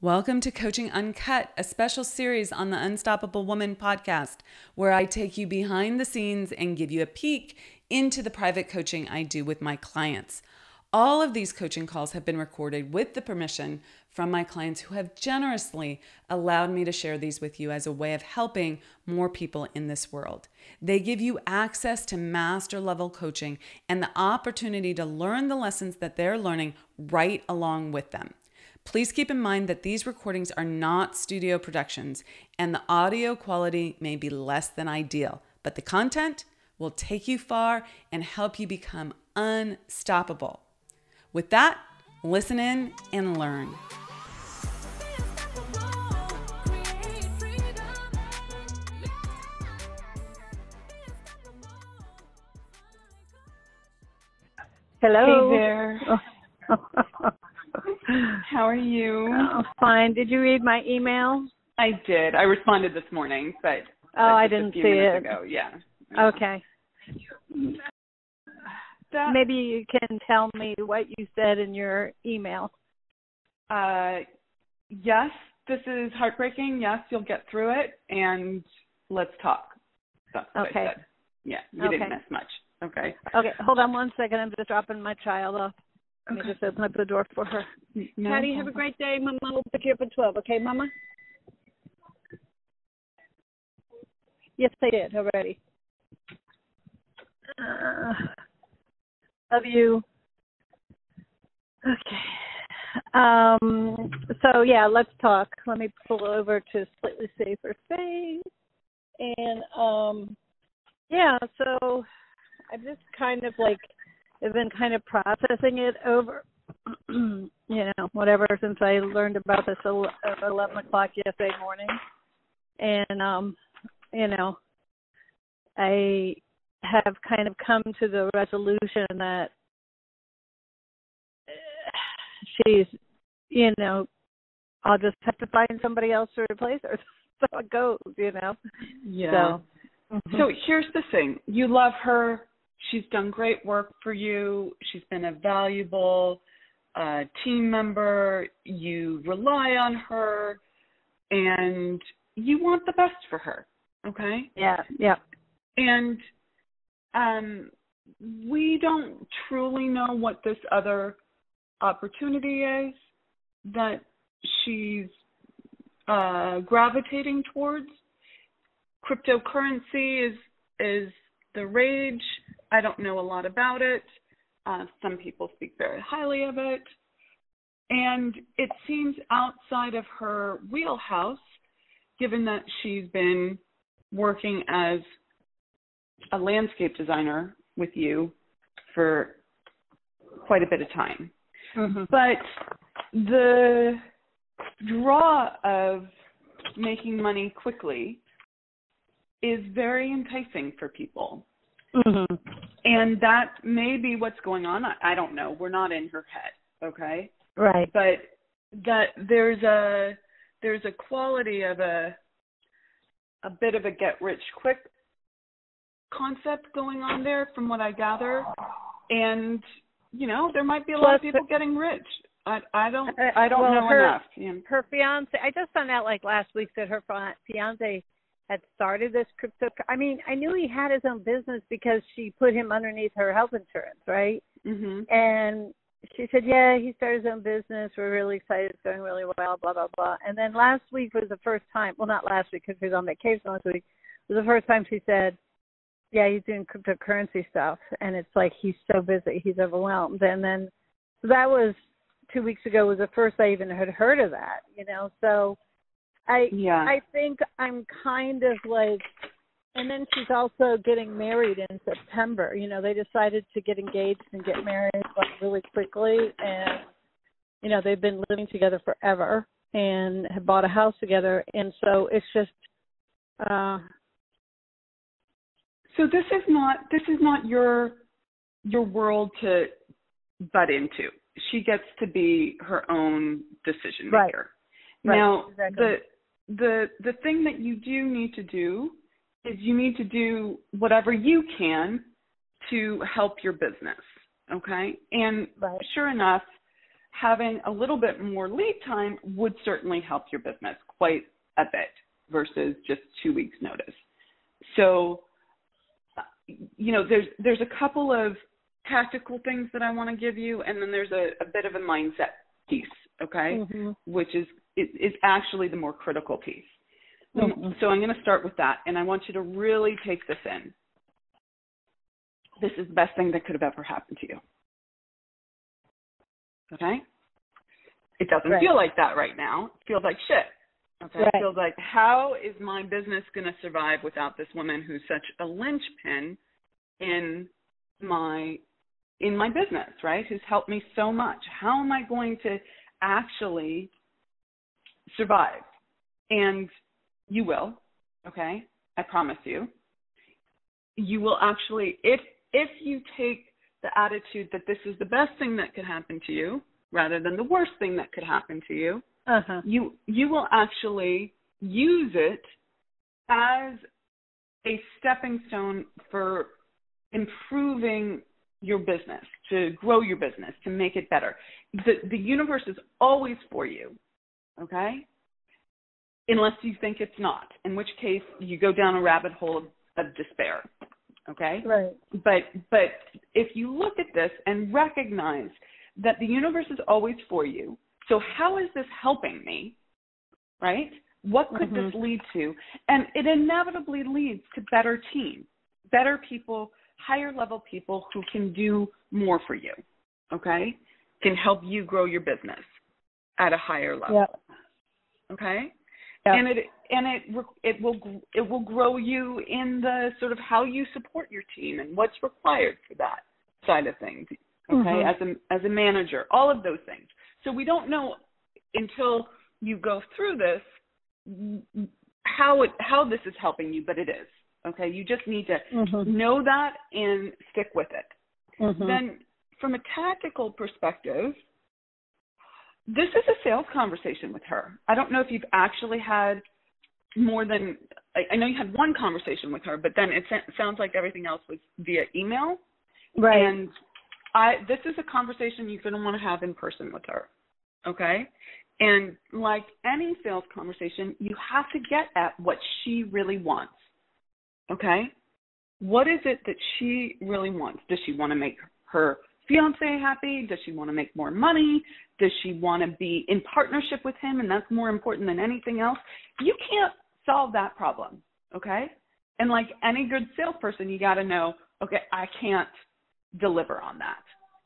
Welcome to Coaching Uncut, a special series on the Unstoppable Woman podcast, where I take you behind the scenes and give you a peek into the private coaching I do with my clients. All of these coaching calls have been recorded with the permission from my clients who have generously allowed me to share these with you as a way of helping more people in this world. They give you access to master level coaching and the opportunity to learn the lessons that they're learning right along with them. Please keep in mind that these recordings are not studio productions and the audio quality may be less than ideal, but the content will take you far and help you become unstoppable. With that, listen in and learn. Hello. Hey there. How are you? Oh, fine. Did you read my email? I did. I responded this morning, but Oh, I didn't a few see minutes it. Ago. Yeah. Okay. That, Maybe you can tell me what you said in your email. uh, yes, this is heartbreaking. Yes, you'll get through it, and let's talk. That's what Okay. I said. Yeah, you Okay. didn't miss much. Okay. Okay, hold on one second. I'm just dropping my child off. Let me Okay. just open up the door for her. No, Patty, have a great day. Mama will pick you up at 12. Okay, Mama? Yes, I did already. Uh, love you. Okay. Um, so, yeah, let's talk. Let me pull over to slightly safer space. And, um, yeah, so I'm just kind of like, I've been kind of processing it over you know, whatever since I learned about this at eleven o'clock yesterday morning, and um, you know, I have kind of come to the resolution that she's, you know, I'll just have to find somebody else to replace her. So it goes, you know. Yeah. So, So here's the thing. You love her. She's done great work for you. She's been a valuable uh, team member. You rely on her and you want the best for her. Okay? yeah, yeah, And um, we don't truly know what this other opportunity is that she's uh, gravitating towards. Cryptocurrency is is the rage. I don't know a lot about it. Uh, some people speak very highly of it, and it seems outside of her wheelhouse, given that she's been working as a landscape designer with you for quite a bit of time. hmm But the draw of making money quickly is very enticing for people. Hmm And that may be what's going on. I, I don't know. We're not in her head, okay? right, But that there's a there's a quality of a a bit of a get rich quick concept going on there from what I gather. And you know, there might be a lot of Plus- people getting rich. I I don't Uh, I don't well, know her- enough. Her fiance i just found out like last week that her fi- fiance had started this crypto i mean i knew he had his own business because she put him underneath her health insurance right? Mhm. and she said yeah he started his own business. We're really excited. It's going really well blah blah blah. And then last week was the first time well not last week because he was on vacation last week it was the first time she said yeah he's doing cryptocurrency stuff and it's like he's so busy he's overwhelmed. And then so that was two weeks ago was the first I even had heard of that, you know. So I Yeah. I think I'm kind of like and then she's also getting married in September. You know, they decided to get engaged and get married like really quickly and you know, they've been living together forever and have bought a house together and so it's just uh So this is not this is not your your world to butt into. She gets to be her own decision maker. Right, Now exactly. The the thing that you do need to do is you need to do whatever you can to help your business. Okay? And Right. sure enough, having a little bit more lead time would certainly help your business quite a bit versus just two weeks notice. So, you know, there's there's a couple of tactical things that I want to give you, and then there's a, a bit of a mindset piece, okay, mm-hmm. which is is actually the more critical piece. Mm-hmm. So I'm going to start with that, and I want you to really take this in. This is the best thing that could have ever happened to you. Okay? It doesn't right. feel like that right now. It feels like shit. Okay. Right. It feels like how is my business going to survive without this woman who's such a linchpin in my in my business, right? Who's helped me so much. How am I going to actually survive? And you will, okay? I promise you. You will actually if if you take the attitude that this is the best thing that could happen to you rather than the worst thing that could happen to you, uh-huh. you you will actually use it as a stepping stone for improving your business, to grow your business, to make it better. The the universe is always for you. Okay? Unless you think it's not, in which case you go down a rabbit hole of, of despair. Okay? Right. But but if you look at this and recognize that the universe is always for you, so how is this helping me? Right? What could mm-hmm. this lead to? And it inevitably leads to better team, better people, higher level people who can do more for you. Okay? Can help you grow your business at a higher level. Yep. Okay? Yep. And it and it it will it will grow you in the sort of how you support your team and what's required for that side of things. Okay? Mm-hmm. As a as a manager, all of those things. So we don't know until you go through this how it how this is helping you, but it is. Okay, you just need to mm-hmm. know that and stick with it. Mm-hmm. Then, from a tactical perspective, this is a sales conversation with her. I don't know if you've actually had more than I, I know you had one conversation with her, but then it sounds like everything else was via email. Right. And I this is a conversation you're going to want to have in person with her. Okay? And like any sales conversation, you have to get at what she really wants. Okay? What is it that she really wants? Does she want to make her fiance happy? Does she want to make more money? Does she want to be in partnership with him and that's more important than anything else? You can't solve that problem, okay? And like any good salesperson, you got to know, okay, I can't deliver on that.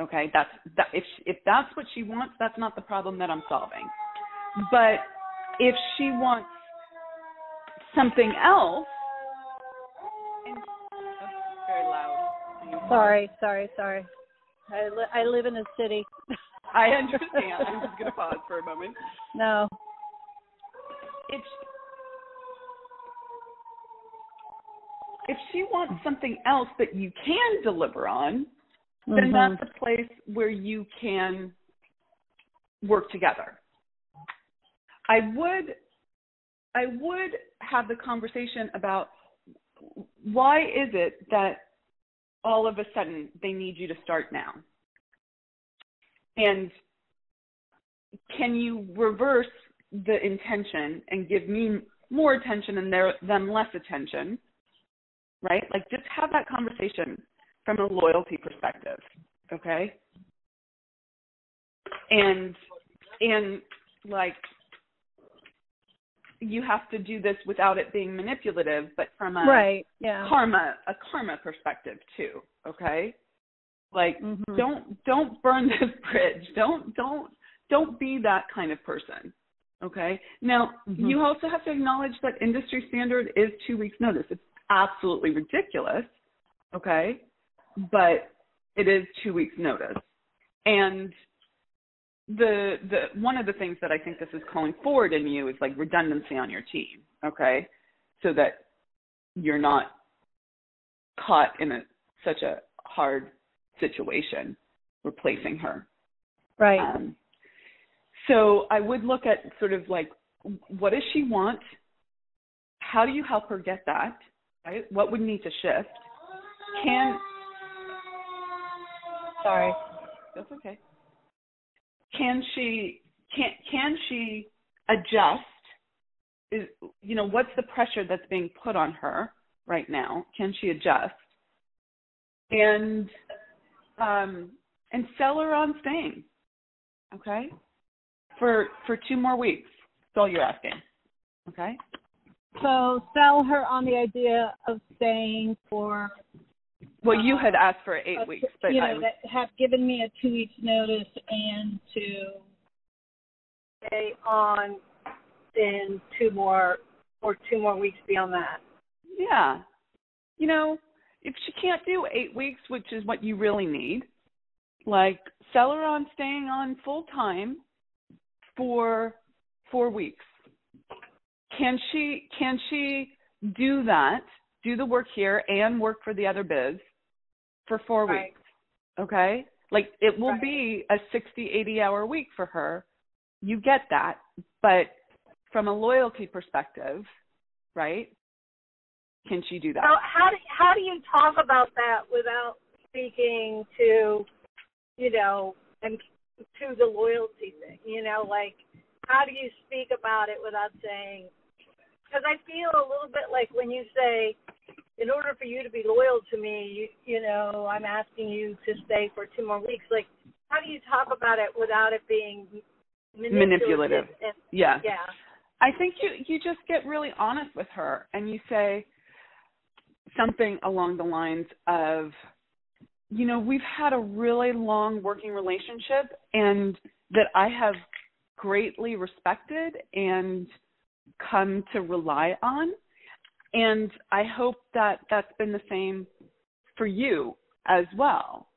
Okay, that's that if if that's what she wants, that's not the problem that I'm solving. But if she wants something else, and oh, very loud. Sorry, sorry, sorry. I li- I live in a city. I understand. I'm just gonna pause for a moment. No. It's if she wants something else that you can deliver on, then mm-hmm. that's a place where you can work together. I would I would have the conversation about why is it that all of a sudden they need you to start now? And can you reverse the intention and give me more attention and them less attention? Right? Like just have that conversation from a loyalty perspective. Okay? And and like you have to do this without it being manipulative, but from a right, yeah. karma a karma perspective too. Okay? Like mm-hmm. don't don't burn this bridge. Don't don't don't be that kind of person. Okay? Now mm-hmm. you also have to acknowledge that industry standard is two weeks notice. It's absolutely ridiculous. Okay? But it is two weeks notice. And the the one of the things that I think this is calling forward in you is like redundancy on your team, okay? So that you're not caught in a such a hard situation replacing her. Right. Um, so I would look at sort of like what does she want? How do you help her get that? Right? What would need to shift? Can Sorry. That's okay can she can can she adjust? Is you know what's the pressure that's being put on her right now? Can she adjust? And um and sell her on staying okay? For for two more weeks that's all you're asking okay? So sell her on the idea of staying for well you had asked for eight a- weeks but you know I was, that have given me a two weeks notice and to stay on in two more or two more weeks beyond that. yeah. You know if she can't do eight weeks which is what you really need like sell her on staying on full time for four weeks. Can she can she do that do the work here and work for the other biz for four Right. weeks okay like it will Right. be a 60 80 hour week for her you get that but from a loyalty perspective right can she do that So how do how do you talk about that without speaking to, you know, and to the loyalty thing? You know, like how do you speak about it without saying? Because I feel a little bit like when you say, in order for you to be loyal to me, you you know, I'm asking you to stay for two more weeks. Like, how do you talk about it without it being manipulative? Manipulative. And, yeah yeah. I think you you just get really honest with her and you say something along the lines of you know, we've had a really long working relationship and that I have greatly respected and come to rely on and I hope that that's been the same for you as well.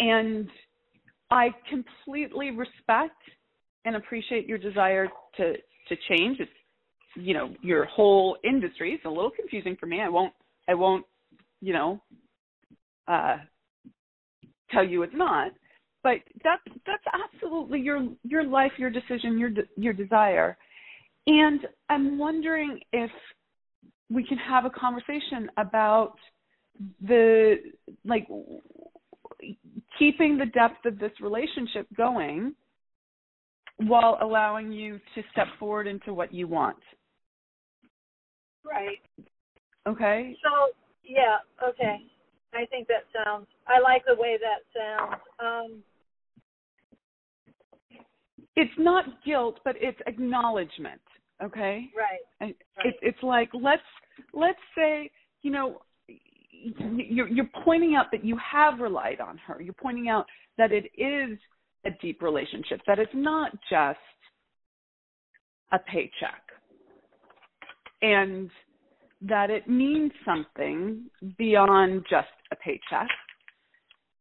And I completely respect and appreciate your desire to to change. It's you know your whole industry. It's a little confusing for me. I won't I won't you know uh, tell you it's not. But that's that's absolutely your your life, your decision, your your desire. And I'm wondering if we can have a conversation about the like keeping the depth of this relationship going while allowing you to step forward into what you want. Right. Okay? So yeah, okay. I think that sounds. I like the way that sounds. Um, It's not guilt, but it's acknowledgement. Okay? right. Right. it, it's like let's let's say you know you're you're pointing out that you have relied on her. You're pointing out that it is a deep relationship. That it's not just a paycheck, and that it means something beyond just a paycheck,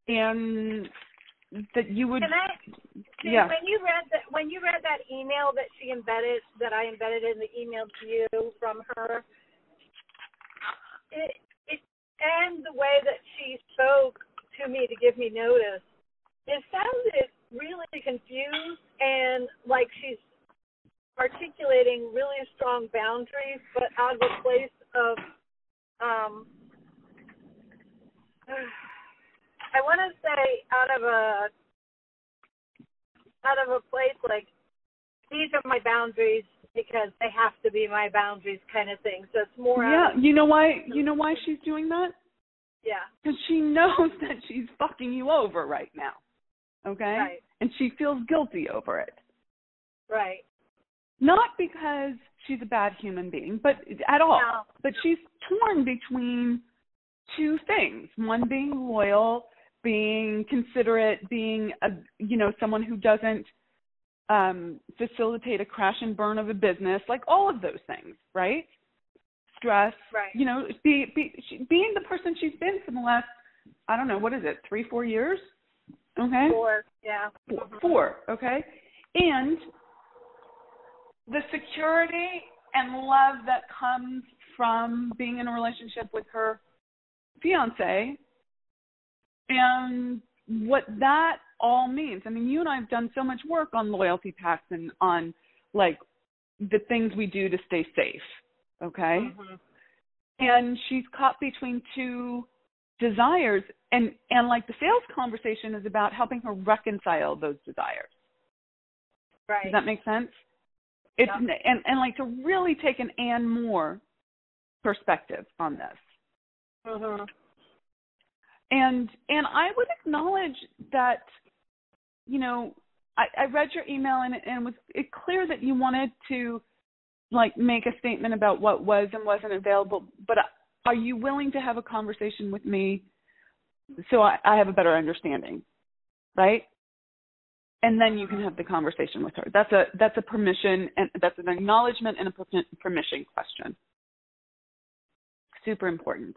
and that you would Can I? See, yeah When you read that, when you read that email that she embedded, that I embedded in the email to you from her, it it and the way that she spoke to me to give me notice, it sounded really confused and like she's articulating really strong boundaries, but out of a place of um. I want to say out of a out of a place like these are my boundaries because they have to be my boundaries kind of thing. So it's more yeah of, you know why you know why she's doing that yeah. because she knows that she's fucking you over right now okay Right. and she feels guilty over it Right. not because she's a bad human being but at all No. but she's torn between two things one being loyal being considerate being a you know someone who doesn't um facilitate a crash and burn of a business like all of those things right stress Right. you know be, be she, being the person she's been for the last i don't know what is it three four years okay Four, yeah. Four, four, okay? And the security and love that comes from being in a relationship with her fiance and what that all means. I mean, you and I have done so much work on loyalty packs and on like the things we do to stay safe, okay? Mhm. and she's caught between two desires and and like the sales conversation is about helping her reconcile those desires Right. Does that make sense? It's Yeah. and and like to really take an and more perspective on this. Mhm. And and I would acknowledge that, you know, I, I read your email and and it was it clear that you wanted to like make a statement about what was and wasn't available. But are you willing to have a conversation with me so I, I have a better understanding, right? And then you can have the conversation with her. That's a that's a permission and that's an acknowledgement and a permission question. Super important.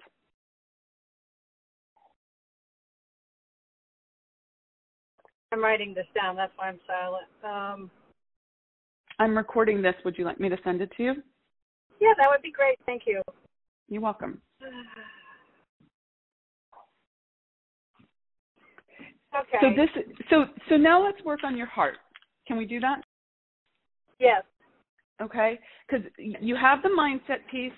I'm writing this down. That's why I'm silent. Um, I'm recording this. Would you like me to send it to you? yeah, that would be great. Thank you. You're welcome. Okay. So this so so now let's work on your heart. Can we do that? Yes. Okay? Cuz you have the mindset piece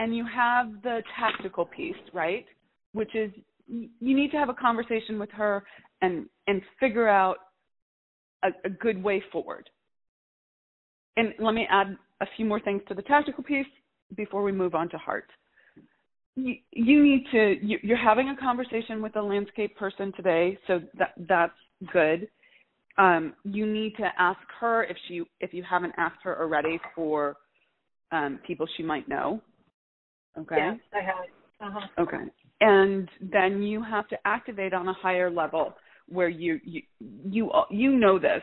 and you have the tactical piece, right? Which is you need to have a conversation with her and and figure out a, a good way forward. And let me add a few more things to the tactical piece before we move on to heart. You, you need to you, you're having a conversation with a landscape person today, so that that's good. Um, you need to ask her if she if you haven't asked her already for um, people she might know. Okay. Yes, I have. Uh-huh. Okay. And then you have to activate on a higher level where you you you you know this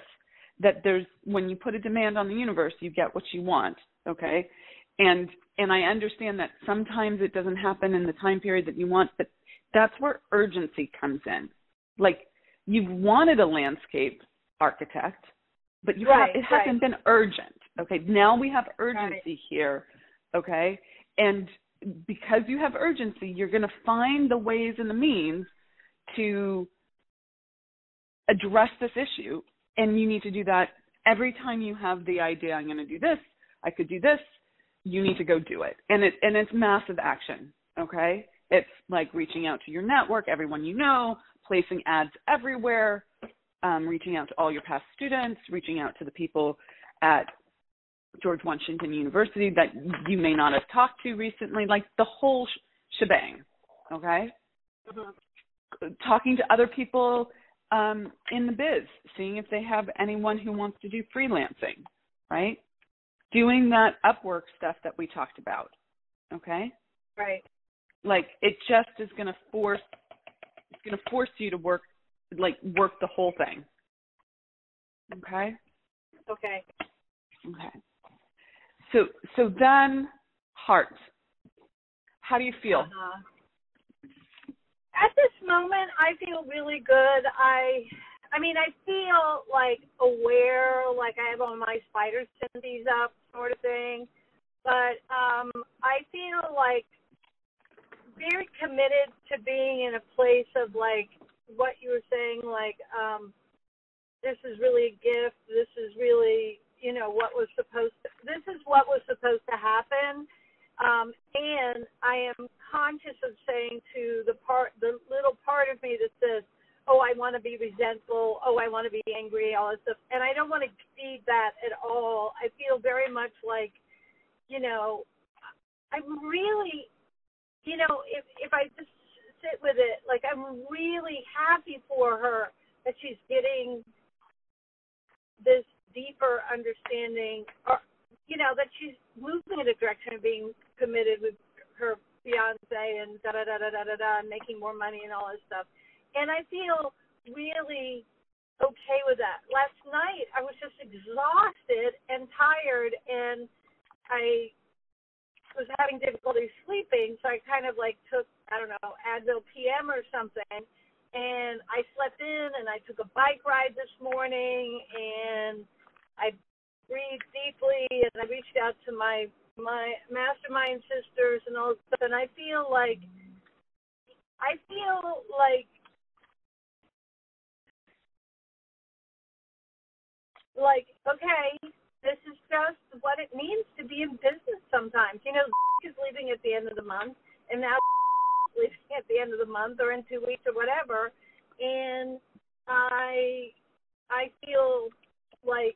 that there's when you put a demand on the universe you get what you want, okay? And and I understand that sometimes it doesn't happen in the time period that you want, but that's where urgency comes in. Like you've wanted a landscape architect, but you Right, have it hasn't been urgent. Okay. Now we have urgency here. Okay. And because you have urgency, you're going to find the ways and the means to address this issue. And you need to do that every time you have the idea, I'm going to do this, I could do this, you need to go do it. And it and it's massive action, okay? It's like reaching out to your network, everyone you know, placing ads everywhere, um, reaching out to all your past students, reaching out to the people at George Washington University that you may not have talked to recently, like the whole sh- shebang, okay? Mhm. Talking to other people um, in the biz, seeing if they have anyone who wants to do freelancing, right? Doing that Upwork stuff that we talked about, okay? Right. Like it just is going to force it's going to force you to work like work the whole thing. Okay? Okay. Okay. So so then heart. How do you feel? Uh-huh. At this moment, I feel really good. I, I mean, I feel like aware, like I have all my spider senses up, sort of thing. But um, I feel like very committed to being in a place of like what you were saying, like um, this is really a gift. This is really, you know, what was supposed to. This is what was supposed to happen um, and I am conscious of saying to the part, the little part of me that says, "Oh, I want to be resentful. Oh, I want to be angry. All this stuff." And I don't want to feed that at all. I feel very much like, you know, I'm really, you know, if if I just sit with it, like I'm really happy for her that she's getting this deeper understanding, or you know, that she's moving in a direction of being committed with her fiance and da da da da da da da, making more money and all this stuff. And I feel really okay with that. Last night I was just exhausted and tired, and I was having difficulty sleeping, so I kind of like took I don't know Advil PM or something, and I slept in, and I took a bike ride this morning, and I breathed deeply and I reached out to my my mastermind sisters and all stuff and I feel like I feel like like okay this is just what it means to be in business sometimes. You know is leaving at the end of the month and now leaving at the end of the month or in two weeks or whatever. And I I feel like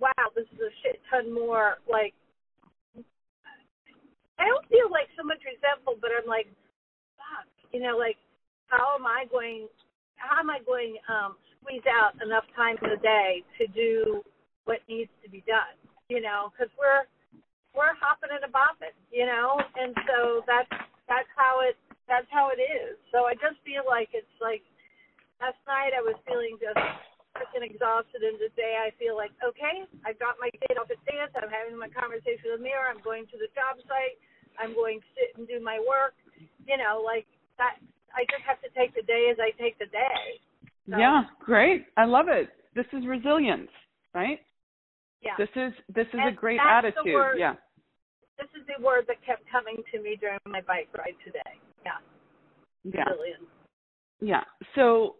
wow, this is a shit ton more like. I don't feel like so much resentful, but I'm like, fuck, you know, like, how am I going? How am I going um squeeze out enough time in the day to do what needs to be done? You know, because we're we're hopping and a bopping, you know, and so that's that's how it that's how it is. So I just feel like it's like last night I was feeling just freaking exhausted, and today I feel like okay, I've got my kid off at dance. I'm having my conversation with the mirror. I'm going to the job site. I'm going to sit and do my work. You know, like that. I just have to take the day as I take the day. So, yeah, great. I love it. This is resilience, right? Yeah. This is this is And a great attitude. word. Yeah. This is the word that kept coming to me during my bike ride today. Yeah. Yeah. Resilience. Yeah. So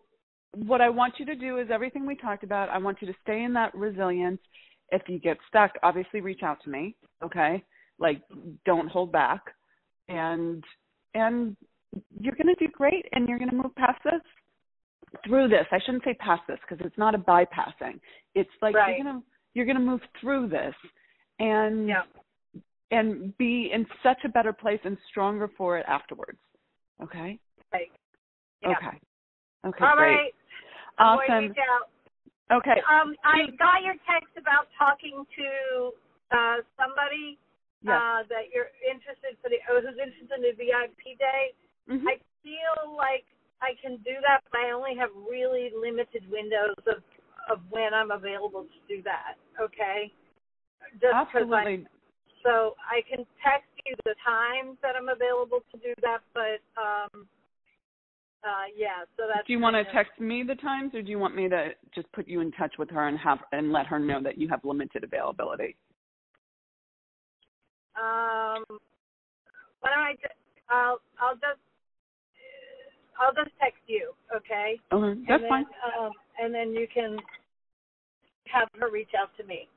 what I want you to do is everything we talked about. I want you to stay in that resilience. If you get stuck, obviously reach out to me. Okay. Like don't hold back. And and you're gonna do great and you're gonna move past this through this. I shouldn't say past this because it's not a bypassing. It's like Right. you're gonna you're gonna move through this and Yeah. and be in such a better place and stronger for it afterwards. Okay? Right. Yeah. Okay. Okay, All great. right. I'm going to Awesome. out. Okay. Um, I got your text about talking to uh, somebody Yes. uh, that you're interested for the oh, who's interested in the VIP day. Mhm. I feel like I can do that, but I only have really limited windows of of when I'm available to do that. Okay. Just 'cause I Absolutely. so I can text you the times that I'm available to do that, but um, uh, yeah. So that's. Do you want to text me the times or do you want me to just put you in touch with her and have and let her know that you have limited availability? Um, why don't I? Just, I'll I'll just I'll just text you, okay? Okay, that's and then, fine. Um, and then you can have her reach out to me,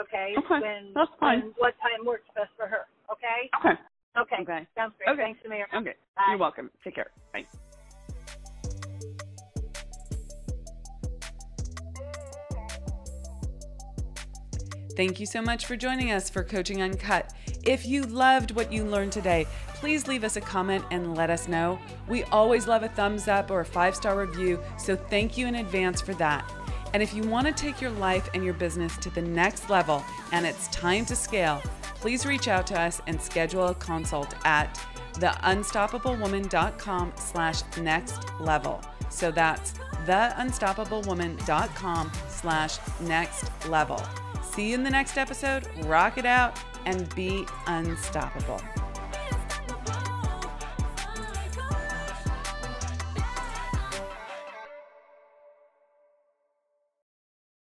okay? Okay, When that's fine. when what time works best for her, okay? Okay. Okay. Okay. Sounds great. Okay. Thanks, Mayor. Okay. Bye. You're welcome. Take care. Bye. Thank you so much for joining us for Coaching Uncut. If you loved what you learned today, please leave us a comment and let us know. We always love a thumbs up or a five star review, so thank you in advance for that. And if you want to take your life and your business to the next level and it's time to scale, please reach out to us and schedule a consult at theunstoppablewoman.com slash next level. So that's theunstoppablewoman.com slash next level. See you in the next episode. Rock it out and be unstoppable.